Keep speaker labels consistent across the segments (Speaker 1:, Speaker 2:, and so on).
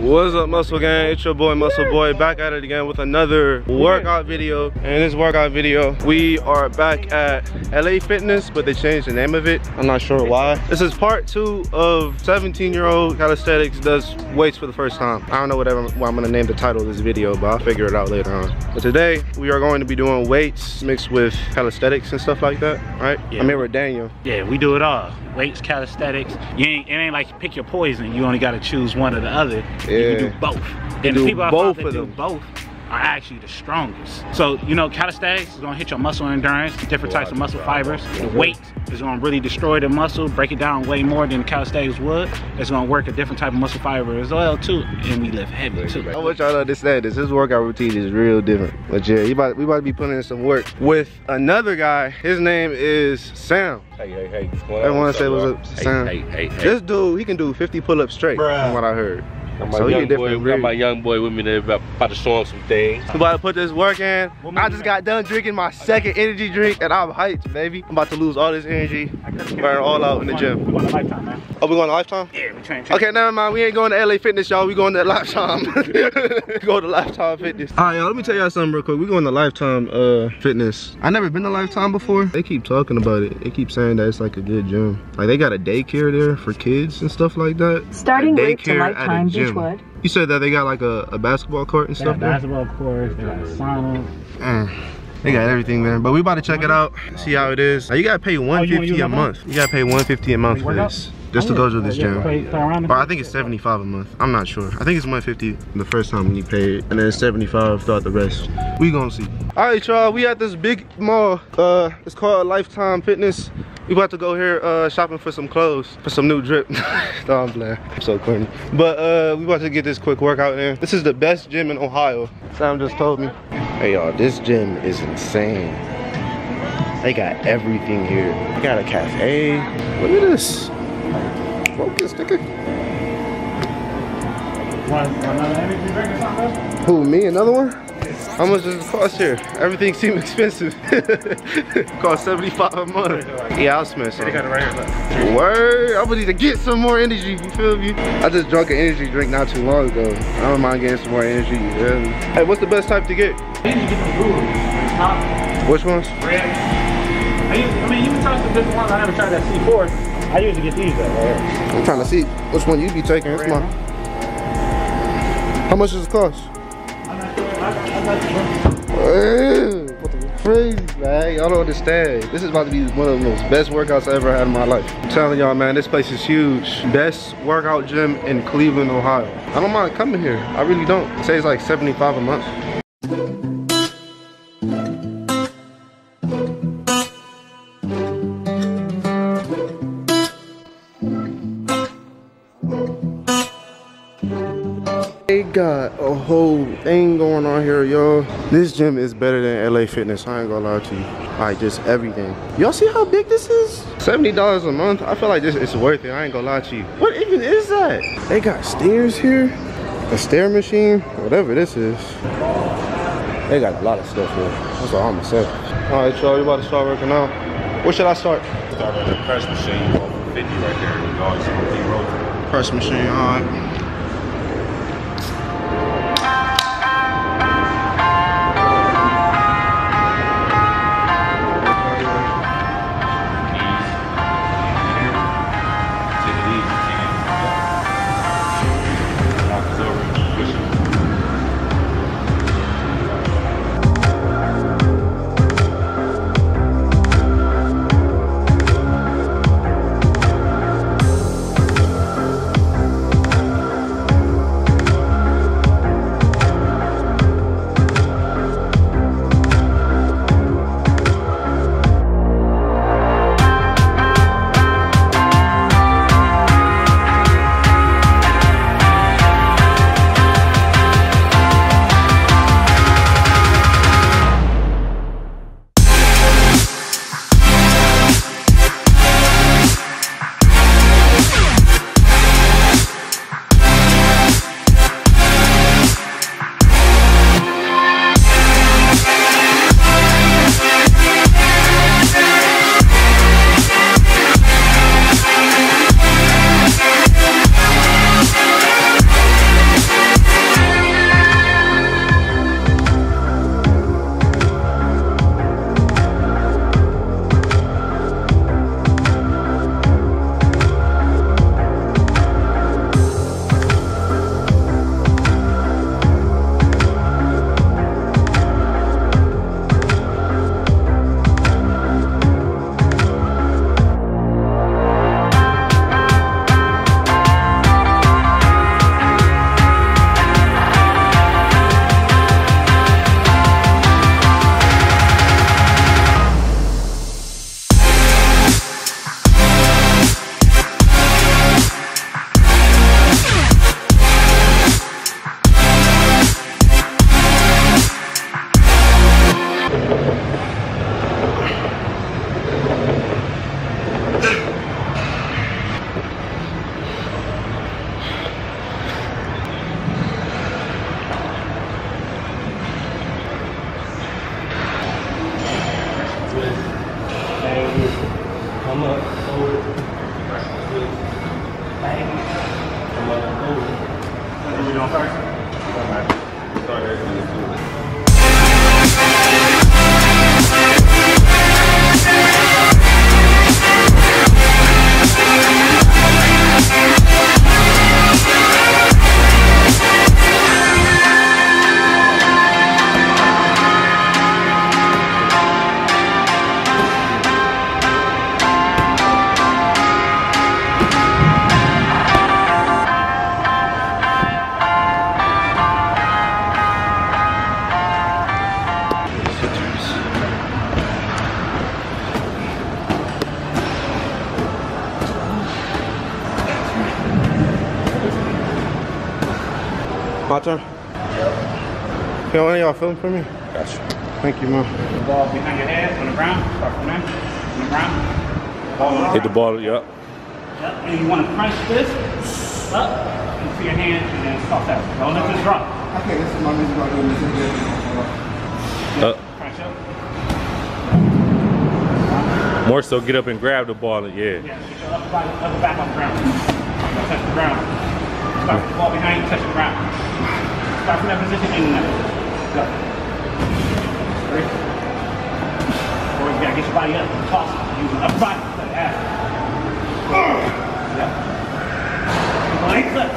Speaker 1: What's up muscle gang? It's your boy Muscle Boy back at it again with another workout video. And in this workout video, we are back at LA Fitness, but they changed the name of it. I'm not sure why. This is part two of 17 year old calisthenics does weights for the first time. I don't know whatever what I'm gonna name the title of this video, but I'll figure it out later on. But today we are going to be doing weights mixed with calisthenics and stuff like that, right?
Speaker 2: Yeah.
Speaker 1: I'm here with Daniel.
Speaker 2: Yeah, we do it all. Weights, calisthenics. You ain't, it ain't like you pick your poison. You only got to choose one or the other. You can do both. And
Speaker 1: do
Speaker 2: the people I
Speaker 1: both
Speaker 2: found that do both are actually the strongest. So, you know, calisthenics is gonna hit your muscle endurance, different types of muscle fibers. The weight is gonna really destroy the muscle, break it down way more than calisthenics would. It's gonna work a different type of muscle fiber as well too. And we lift heavy too.
Speaker 1: I want y'all to understand this. His workout routine is real different. But yeah, he about, we about to be putting in some work with another guy. His name is Sam.
Speaker 3: Hey, hey, hey. what's going on?
Speaker 1: Everyone say what's
Speaker 3: bro?
Speaker 1: up,
Speaker 3: Hey,
Speaker 1: Sam.
Speaker 3: Hey, hey, hey.
Speaker 1: This dude, he can do 50 pull-ups straight,
Speaker 3: Bruh.
Speaker 1: from what I heard.
Speaker 3: Got my
Speaker 1: so he
Speaker 3: young boy,
Speaker 1: different
Speaker 3: got my young boy with me there about, about to show him some things.
Speaker 1: We about to put this work in. I just got done drinking my second energy drink and I'm hyped, baby. I'm about to lose all this energy, burn all out in the gym.
Speaker 2: We going to lifetime, man.
Speaker 1: Oh, we going to Lifetime?
Speaker 2: Yeah, we train.
Speaker 1: Okay, never mind. We ain't going to LA Fitness, y'all. We going to Lifetime. Go to Lifetime Fitness. All right, y'all. Let me tell y'all something real quick. We going to Lifetime uh, Fitness. I never been to Lifetime before. They keep talking about it. They keep saying that it's like a good gym. Like they got a daycare there for kids and stuff like that.
Speaker 4: Starting
Speaker 1: A
Speaker 4: route to
Speaker 1: daycare at a
Speaker 4: Lifetime
Speaker 1: gym.
Speaker 4: Beachwood.
Speaker 1: You said that they got like a, a basketball court and
Speaker 2: They
Speaker 1: stuff
Speaker 2: got
Speaker 1: there.
Speaker 2: basketball courts, they got a sauna.
Speaker 1: Mm. They got everything there, but we about to check it out, see how it is. Now you gotta pay
Speaker 2: Oh,
Speaker 1: 150
Speaker 2: use
Speaker 1: a month. You gotta pay 150 a month for this, just to go to this gym.
Speaker 2: Play, play
Speaker 1: But I think it's 75 a month. I'm not sure. I think it's 150 the first time when you pay it, and then 75 throughout the rest. We gonna see. All right, y'all. We at this big mall. Uh, it's called Lifetime Fitness. We about to go here uh, shopping for some clothes, for some new drip. no, I'm playing. I'm so corny. But uh, we about to get this quick workout in. This is the best gym in Ohio. Sam just told me. Hey, y'all. This gym is insane. They got everything here. They got a cafe. Look at this. Focus, nigga.
Speaker 2: Want another energy drink or something?
Speaker 1: Who, me? Another one? How much does it cost here? Everything seems expensive. cost 75 a month. Yeah, I'll spend some.
Speaker 2: They got it right.
Speaker 1: Word, I'm gonna need to get some more energy, you feel me? I just drank an energy drink not too long ago. I don't mind getting some more energy, you feel me? Hey, what's the best type to get?
Speaker 2: You need to get the breweries. Top,
Speaker 1: Which ones?
Speaker 2: I, use, I mean, you can try some different ones. I haven't tried that C4. I usually get these though. Right.
Speaker 1: I'm trying to see which one you'd be taking. It's. How much does it cost? Crazy, man. Y'all don't understand. This is about to be one of the most best workouts I ever had in my life. I'm telling y'all, man, this place is huge. Best workout gym in Cleveland, Ohio. I don't mind coming here. I really don't. It says like 75 a month. Got a whole thing going on here, y'all. This gym is better than LA Fitness. I ain't gonna lie to you. Like just everything. Y'all see how big this is? $70 a month. I feel like this is worth it. I ain't gonna lie to you. What even is that? They got stairs here. A stair machine, whatever this is. They got a lot of stuff here. That's all I'm gonna say. All right, y'all, we about to start working out. Where should I start?
Speaker 3: Start at the press machine, you over 50 right there. You always gonna be rolling.
Speaker 1: Press machine, all right.
Speaker 2: Doing
Speaker 1: My turn. Can one of y'all film for me?
Speaker 3: Gotcha.
Speaker 1: Thank you, man.
Speaker 2: The ball behind your head on the ground. Start from there. On the ground. Ball on the
Speaker 3: Hit the ball, yup.
Speaker 2: Yep. And you want to crunch this up into your hand and then stop that. Don't let this drop.
Speaker 1: Okay, this is my music about doing this.
Speaker 3: Uh,
Speaker 2: Crunch up.
Speaker 3: more so get up and grab the ball, yeah.
Speaker 2: Yeah, get your upper upper back on the ground. Don't touch the ground. Start with the behind you, touch the ground. Start from that position, in that position. Go. Three. Four, you gotta get your body up and toss it. Use your upper body instead of ass. Yep. Keep legs up.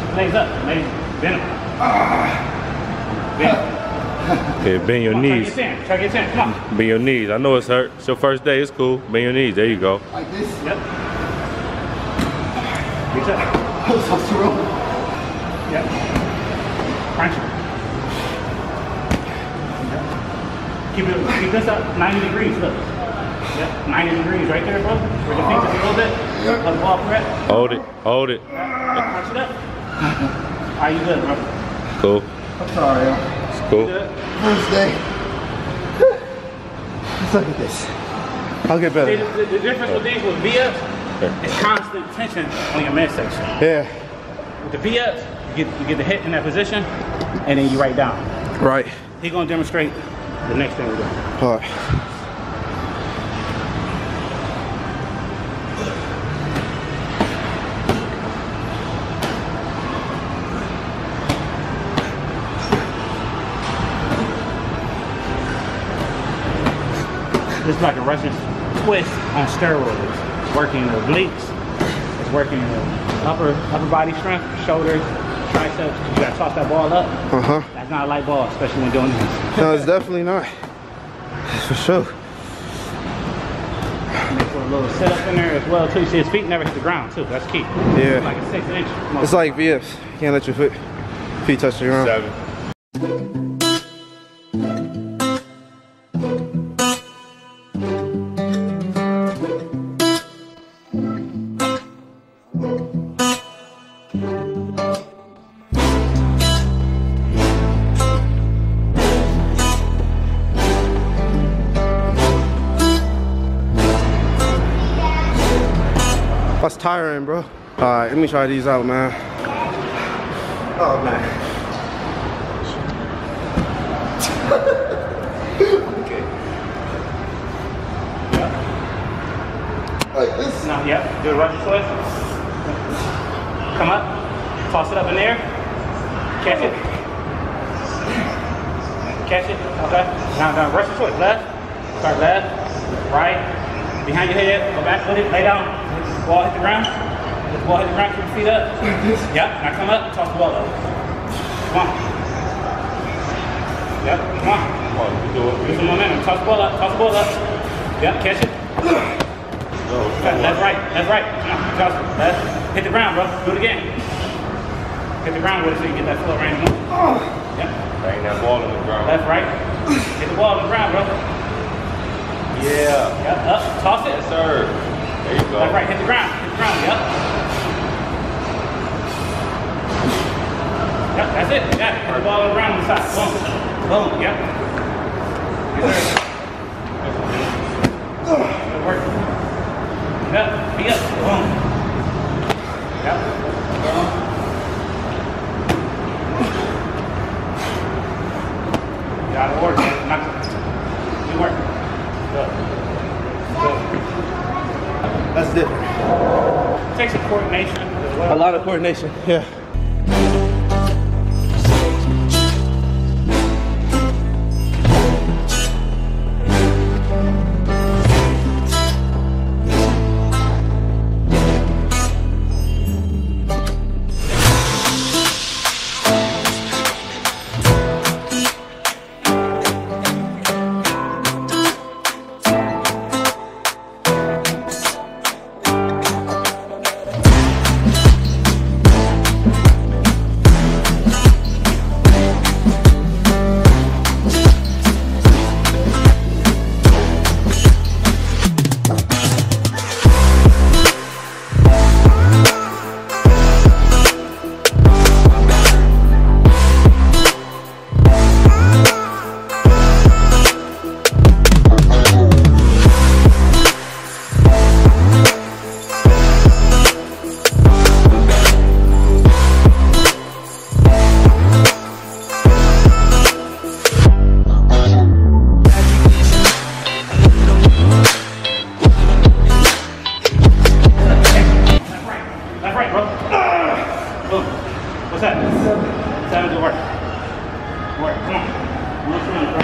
Speaker 2: Keep your legs up. Legs, bend them. Bend.
Speaker 3: Yeah, bend your
Speaker 2: Come on,
Speaker 3: knees.
Speaker 2: Try to get 10. Try to get 10. Come on.
Speaker 3: Bend your knees. I know it's hurt. It's your first day. It's cool. Bend your knees. There you go.
Speaker 1: Like this.
Speaker 2: Yep. Reach up. Yep. Crunch it. Yep. Keep it, keep this up 90 degrees, look. Yep, 90 degrees right there, bro. Where your feet just a little bit. Let the ball prep.
Speaker 3: Hold it. Hold it.
Speaker 2: Crunch it up. How you good, bro?
Speaker 3: Cool.
Speaker 1: I'm sorry, y'all.
Speaker 3: It's cool.
Speaker 2: Good.
Speaker 1: First day. Let's look at this. I'll get better.
Speaker 2: the, the, the difference with these with V-ups, it's constant tension on your midsection.
Speaker 1: Yeah.
Speaker 2: With the V-ups, you get, you get the hit in that position, and then you write down.
Speaker 1: Right.
Speaker 2: He's gonna demonstrate the next thing we're doing.
Speaker 1: All right.
Speaker 2: This is like a Russian twist on steroids. Working the obliques, it's working the upper upper body strength, shoulders, triceps. You gotta toss that ball up.
Speaker 1: Uh huh.
Speaker 2: That's not a light ball, especially when doing this.
Speaker 1: No, it's definitely not. For sure.
Speaker 2: Make for a little sit up in there as well too. See his feet never hit the ground too. That's key.
Speaker 1: Yeah.
Speaker 2: Like a six inch.
Speaker 1: It's like V-ups. You can't let your foot, feet touch the ground.
Speaker 3: Seven.
Speaker 1: Tiring, bro. All right, let me try these out, man. Oh, man. Like this?
Speaker 2: No, yep. Do a Russian twist. Come up. Toss it up in there. Catch it. Catch it. Okay. Now, now Russian twist. Left. Start left. Right. Behind your head. Go back with it. Lay down. Ball hit the ground. Let the ball hit the ground. Keep your feet up. Yep. Now come up. Toss the ball up. Come on. Yep. Come on.
Speaker 3: Come on, you do it.
Speaker 2: Use some momentum. Toss the ball up. Toss the ball up. Yep. Catch it.
Speaker 3: Go.
Speaker 2: Left, left, right, left, right. Come on, Johnson. Left. Hit the ground, bro. Do it again. Hit the ground with it so you get that flow range. Yep.
Speaker 3: Bang that ball in the ground.
Speaker 2: Left, right. Hit the ball on the ground, bro.
Speaker 3: Yeah.
Speaker 2: Yep. Up. Toss it.
Speaker 3: Yes, sir. There you go.
Speaker 2: Left, right. Hit the ground. Hit the ground. Yep. Yep. That's it. Yeah. Hit the ball on the ground side. Boom. Boom. Yep. Yes, sir. Good work. Yep. Be up. Boom. Yep. Boom. Got to work. Not good work. Good. Good.
Speaker 1: That's different.
Speaker 2: It Takes some coordination.
Speaker 1: A lot of coordination. Yeah.
Speaker 2: Seven. Seven to work. Work, come on. One swing, bro.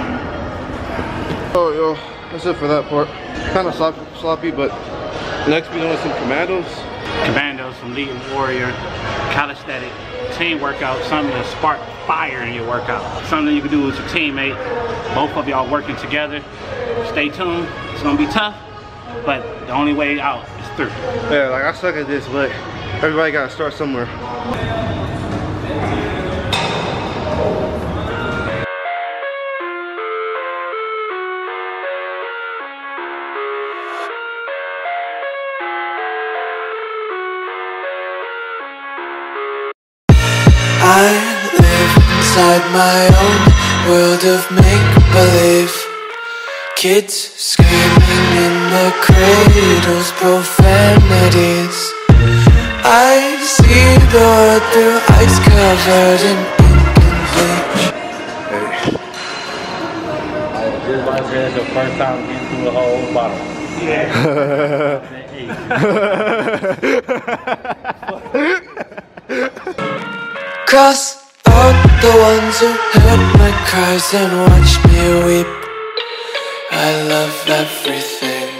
Speaker 1: Oh, yo, that's it for that part. Kind of sloppy, sloppy, but next we doing some commandos.
Speaker 2: Commandos, Elite Warrior, calisthenic, team workout, something to spark fire in your workout. Something you can do with your teammate. Both of y'all working together. Stay tuned. It's gonna be tough, but the only way out is through.
Speaker 1: Yeah, like I suck at this, but everybody gotta start somewhere.
Speaker 4: I live inside my own world of make-believe Kids screaming in the cradles, profanities I see the world through ice covered in ink and bleach
Speaker 3: hey. This me of the first time getting through a whole bottle. Yeah.
Speaker 4: Cross out the ones who heard my cries and watched me weep. I love everything.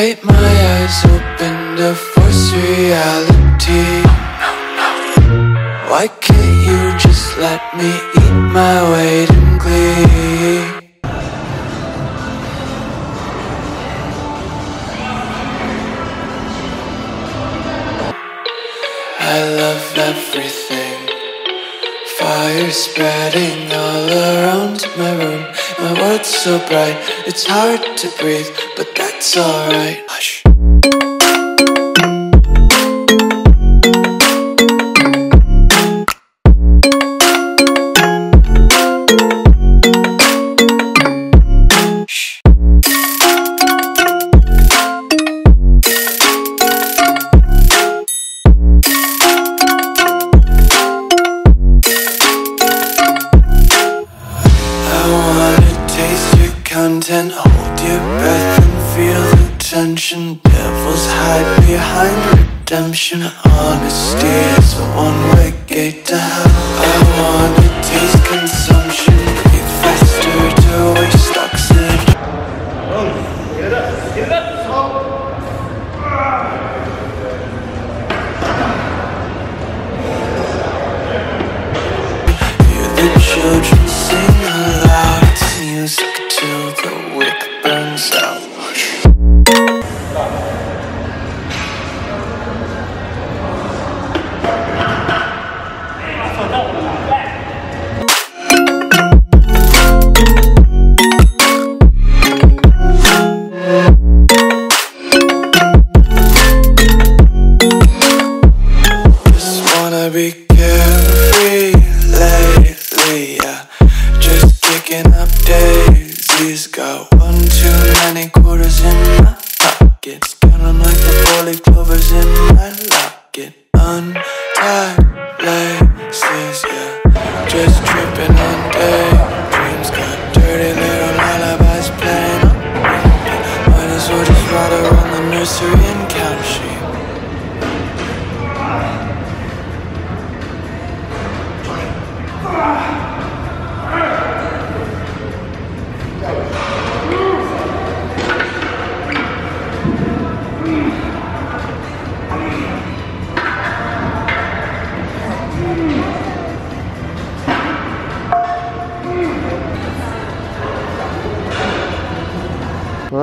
Speaker 4: Take my eyes open to force reality. Why can't you just let me eat my weight in glee? I love everything. Fire spreading all around my room. My world's so bright, it's hard to breathe, but that's alright.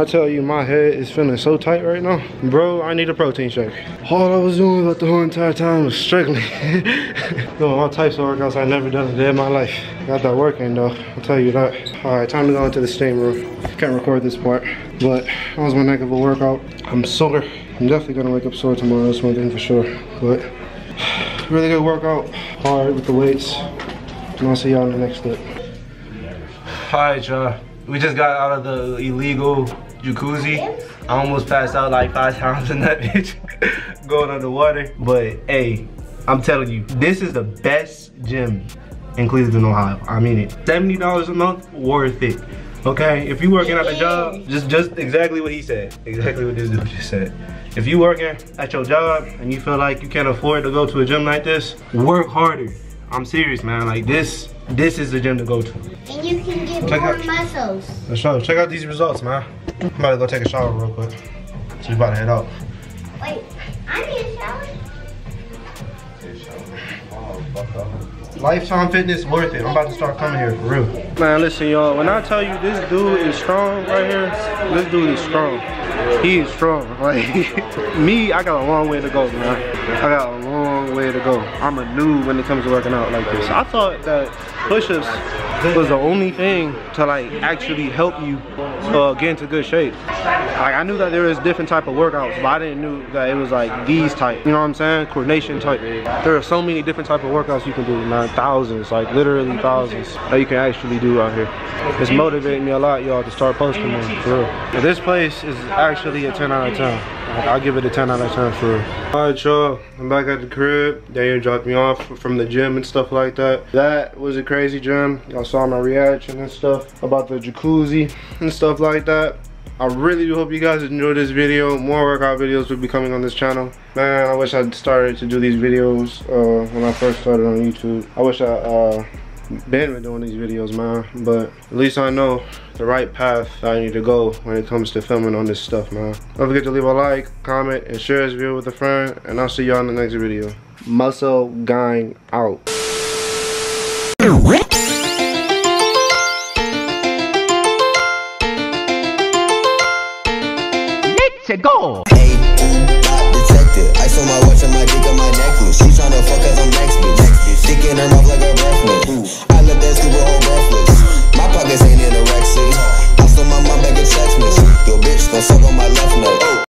Speaker 1: Tell you my head is feeling so tight right now, bro, I need a protein shake. All I was doing about the whole entire time was struggling. Doing all types of workouts I've never done a day in my life. Got that working though, I'll tell you that. All right, time to go into the steam room. Can't record this part, but that was my neck of a workout. I'm sore I'm definitely gonna wake up sore tomorrow, that's one thing for sure. But really good workout, hard with the weights. And I'll see y'all in the next clip. Alright y'all, we just got out of the illegal jacuzzi. I almost passed out like five times in that bitch going underwater. But hey, I'm telling you, this is the best gym in Cleveland, Ohio. I mean it. $70 a month, worth it. Okay, if you working at a job, just just exactly what he said. Exactly what this dude just said. If you working at your job and you feel like you can't afford to go to a gym like this, work harder. I'm serious, man. Like this, this is the gym to go to.
Speaker 5: And you can get
Speaker 1: Check
Speaker 5: more
Speaker 1: out-
Speaker 5: muscles.
Speaker 1: Let's show. Check out these results, man. I'm about to go take a shower real quick. So we about to head out.
Speaker 5: Wait, I need a shower.
Speaker 1: Lifetime fitness worth it. I'm about to start coming here for real. Man, listen, y'all. When I tell you this dude is strong right here, this dude is strong. He is strong. Like me, I got a long way to go, man. I got a long way to go. I'm a noob when it comes to working out like this. I thought that push-ups was the only thing to like actually help you uh, get into good shape. Like I knew that there was different type of workouts, but I didn't knew that it was like these type. You know what I'm saying? Coordination type. There are so many different type of workouts you can do, man. Thousands, like literally thousands that you can actually do out here. It's motivating me a lot, y'all, to start posting more, for real. This place is actually a 10 out of 10. Like, I'll give it a 10 out of 10 for real. Alright, y'all. I'm back at the crib. Daniel dropped me off from the gym and stuff like that. That was a crazy gym. Y'all saw my reaction and stuff about the jacuzzi and stuff like that. I really do hope you guys enjoyed this video. More workout videos will be coming on this channel. Man, I wish I'd started to do these videos uh, when I first started on YouTube. I wish I uh, been doing these videos, man. But at least I know the right path I need to go when it comes to filming on this stuff, man. Don't forget to leave a like, comment, and share this video with a friend. And I'll see y'all in the next video. Muscle Gang out.
Speaker 6: Let's go.